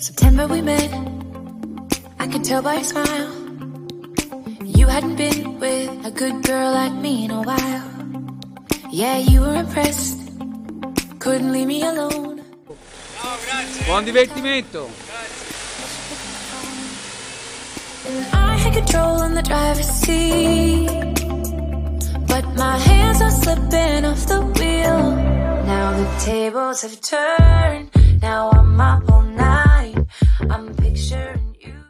September we met. I could tell by your smile. You hadn't been with a good girl like me in a while. Yeah, you were impressed. Couldn't leave me alone. Buon divertimento! I had control in the driver's seat. But my hands are slipping off the wheel. Now the tables have turned. Now I'm